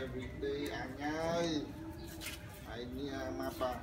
cái việc đi à, anh ơi anh à, mà bằng